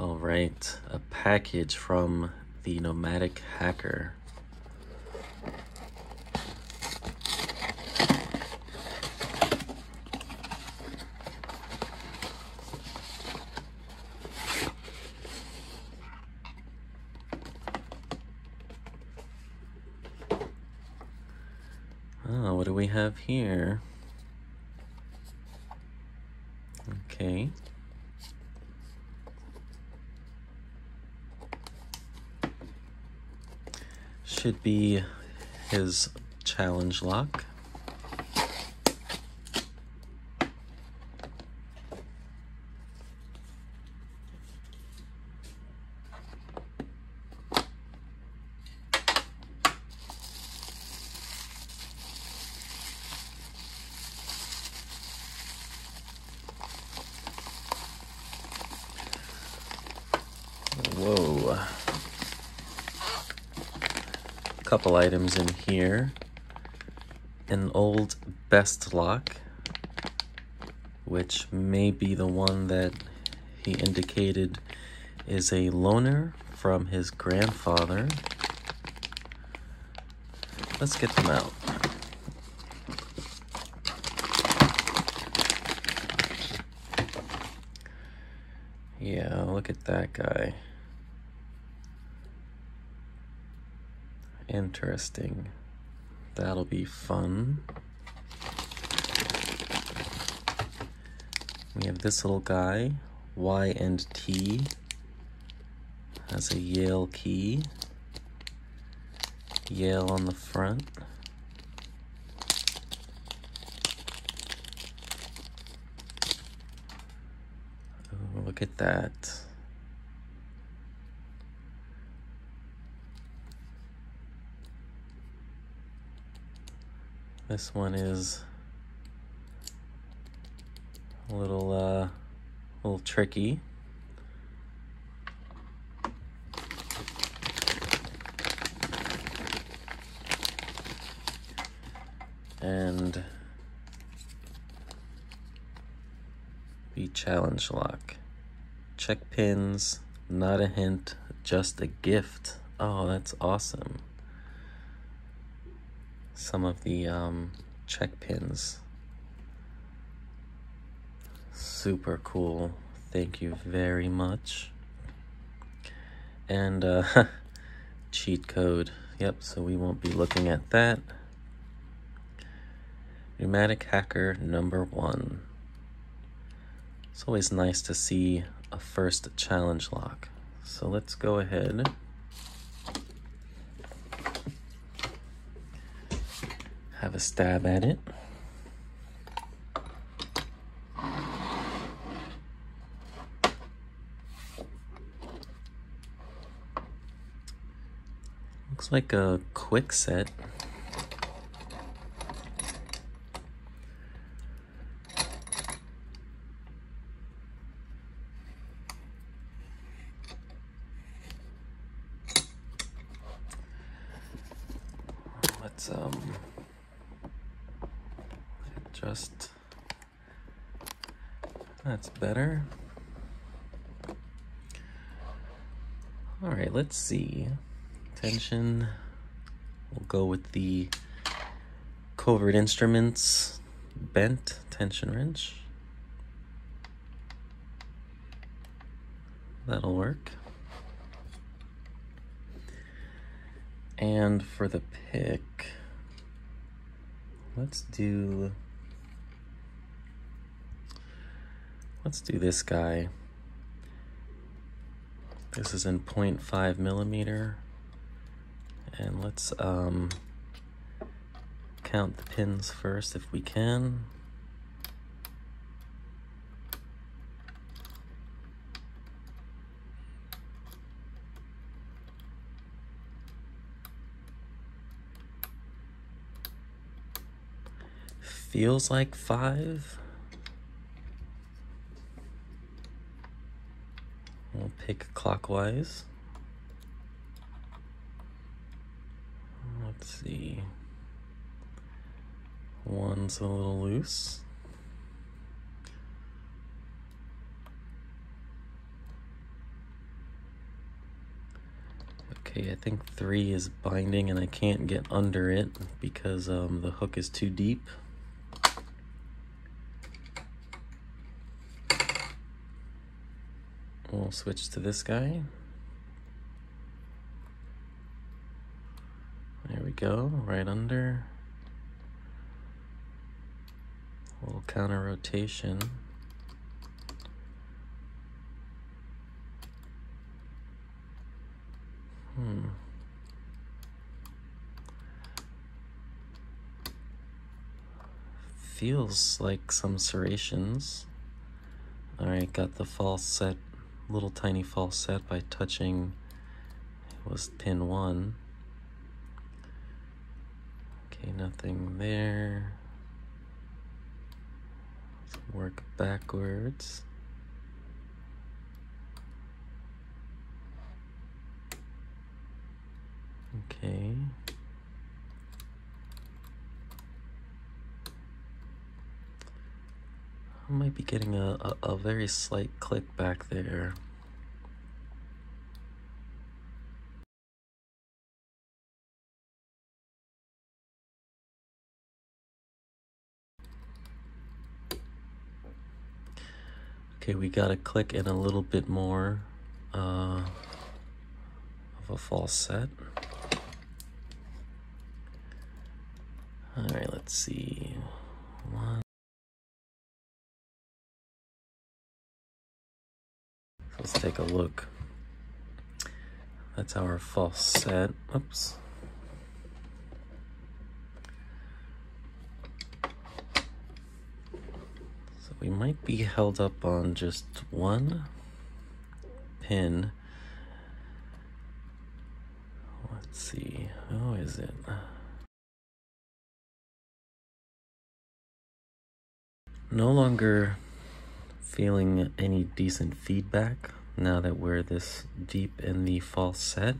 All right, a package from the Nomadic Hacker. Oh, what do we have here? Okay. Should be his challenge lock. Couple items in here. An old best lock, which may be the one that he indicated is a loaner from his grandfather. Let's get them out. Yeah, look at that guy. Interesting. That'll be fun. We have this little guy, Y and T, has a Yale key, Yale on the front. Oh, look at that. This one is a little, uh, a little tricky. And the challenge lock. Check pins, not a hint, just a gift. Oh, that's awesome. Some of the um, check pins. Super cool. Thank you very much. And uh, cheat code. Yep, so we won't be looking at that. Nomadic Hacker number one. It's always nice to see a first challenge lock. So let's go ahead. Have a stab at it. Looks like a quick set. Let's um just that's better. All right, let's see. Tension. We'll go with the covert instruments bent tension wrench. That'll work. And for the pick, let's do, let's do this guy. This is in 0.5 millimeter. And let's um, count the pins first if we can. Feels like five. We'll pick clockwise. Let's see. One's a little loose. Okay, I think three is binding and I can't get under it because um, the hook is too deep. We'll switch to this guy. There we go, right under. A little counter rotation. Hmm. Feels like some serrations. Alright, got the false set, little tiny false set by touching, it was pin one. Okay, nothing there. Let's work backwards. Okay. I might be getting a, a, a very slight click back there. Okay, we got a click and a little bit more uh, of a false set. All right, let's see. One. Let's take a look. That's our false set. Oops. So we might be held up on just one pin. Let's see. How is it? No longer feeling any decent feedback now that we're this deep in the false set.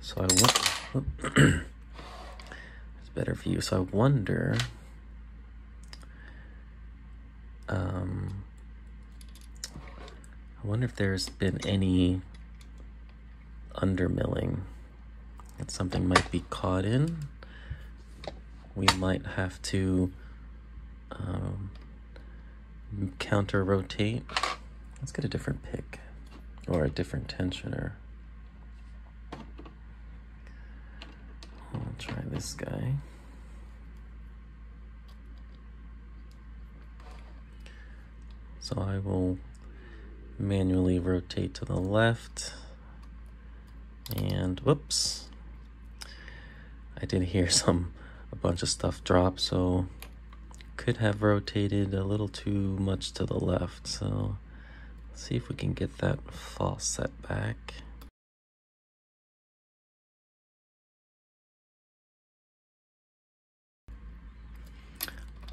So I want it's better for you. So I wonder um I wonder if there's been any undermilling that something might be caught in. We might have to um, counter rotate. Let's get a different pick or a different tensioner. I'll try this guy. So I will manually rotate to the left and whoops. I did hear some a bunch of stuff drop so could have rotated a little too much to the left, so let's see if we can get that false set back.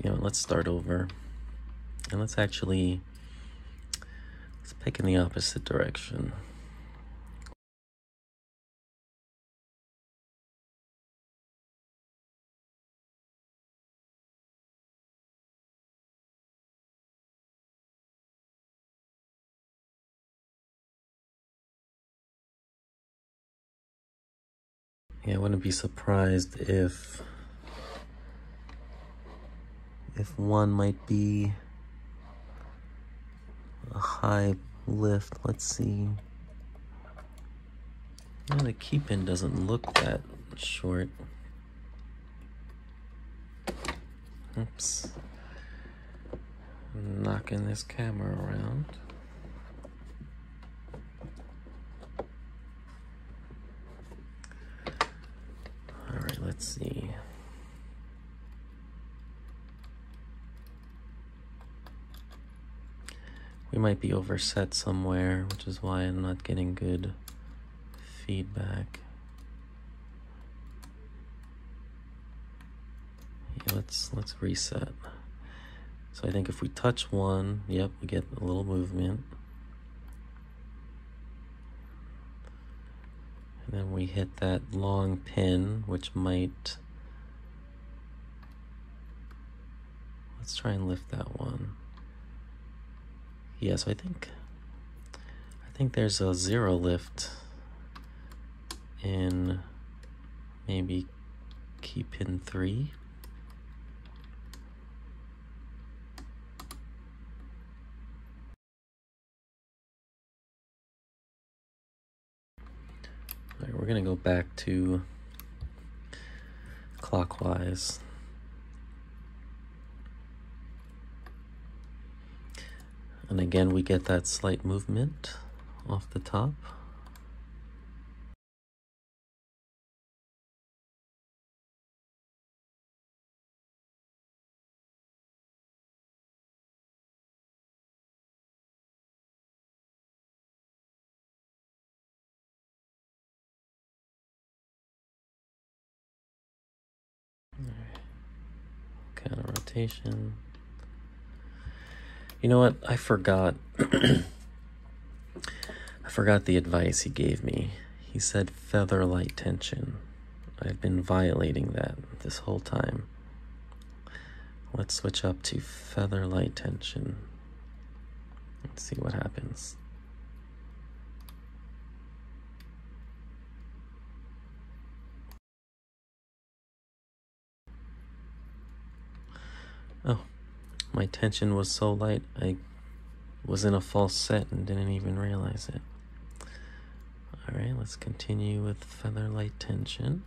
You know, let's start over. And let's actually, let's pick in the opposite direction. Yeah, I wouldn't be surprised if if one might be a high lift. Let's see. Yeah, the key pin doesn't look that short. Oops. Knocking this camera around. Let's see. We might be overset somewhere, which is why I'm not getting good feedback. Yeah, let's let's reset. So I think if we touch one, yep, we get a little movement. And then we hit that long pin, which might... Let's try and lift that one. Yes, I think... I think there's a zero lift in maybe key pin 3. Right, we're going to go back to clockwise. And again, we get that slight movement off the top. Counter rotation. You know what? I forgot. I forgot the advice he gave me. He said feather light tension. I've been violating that this whole time. Let's switch up to feather light tension. Let's see what happens. Oh, my tension was so light I was in a false set and didn't even realize it. Alright, let's continue with feather light tension.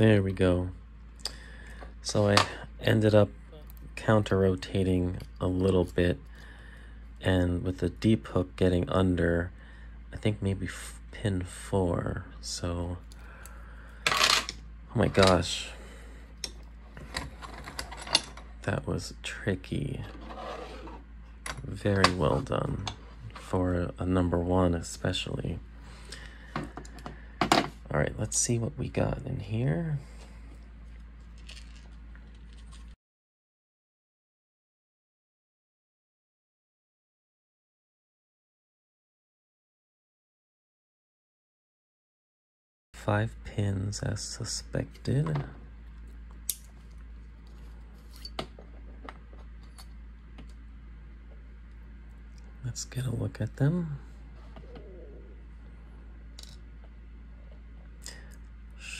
There we go. So I ended up counter rotating a little bit and with the deep hook getting under, I think maybe pin four. So, oh my gosh, that was tricky. Very well done for a number one, especially. All right, let's see what we got in here. Five pins as suspected. Let's get a look at them.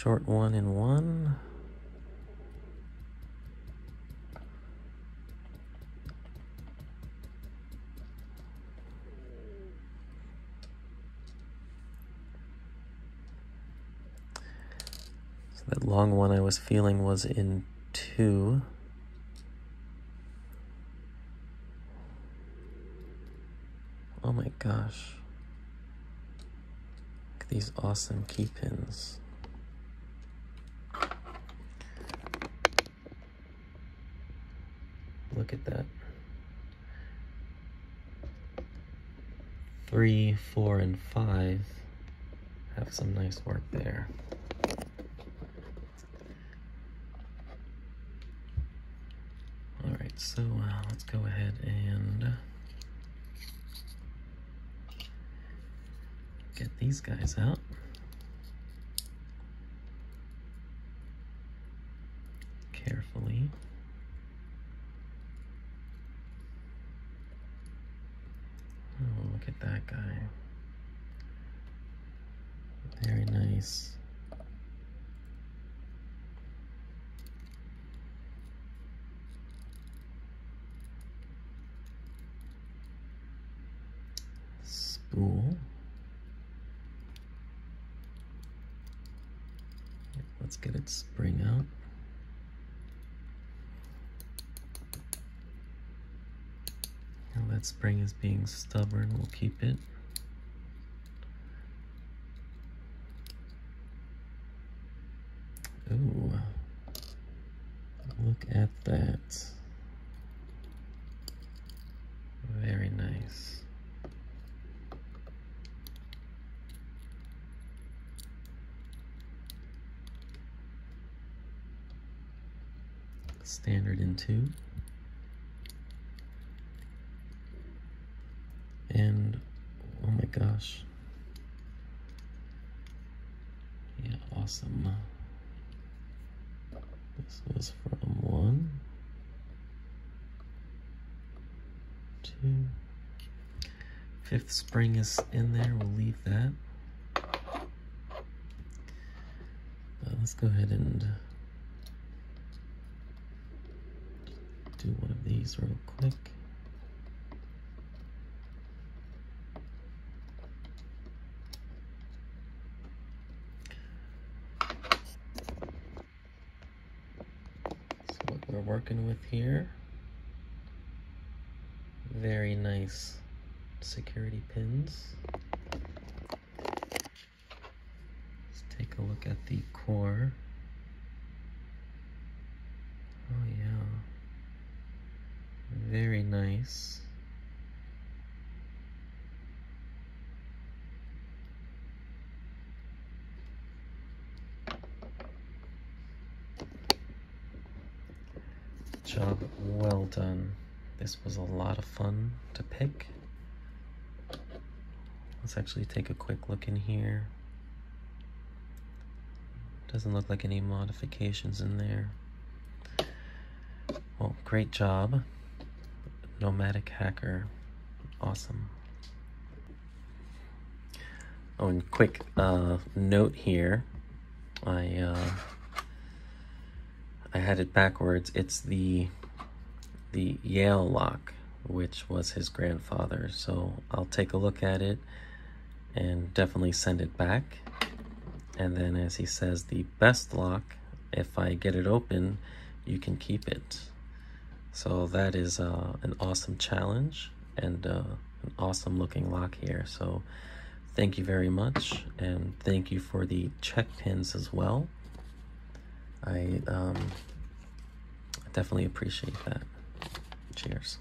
Short one in one. So that long one I was feeling was in two. Oh my gosh. Look at these awesome key pins. Look at that. Three, four, and five have some nice work there. All right, so uh, let's go ahead and get these guys out. Carefully. Oh, look at that guy. Very nice. Spool. Let's get it spring out. That spring is being stubborn, we'll keep it. Ooh, look at that. Very nice. standard in two. And oh my gosh. Yeah, awesome. This was from one, two, fifth spring is in there, we'll leave that. Uh, let's go ahead and do one of these real quick. So what we're working with here, very nice security pins. Let's take a look at the core. Oh yeah. Very nice. Job well done. This was a lot of fun to pick. Let's actually take a quick look in here. Doesn't look like any modifications in there. Well, great job. Nomadic Hacker. Awesome. Oh, and quick uh, note here. I uh, I had it backwards. It's the the Yale lock, which was his grandfather. So I'll take a look at it and definitely send it back. And then as he says, the best lock, if I get it open, you can keep it. So that is uh, an awesome challenge and uh, an awesome looking lock here. So thank you very much. And thank you for the check pins as well. I um, definitely appreciate that. Cheers.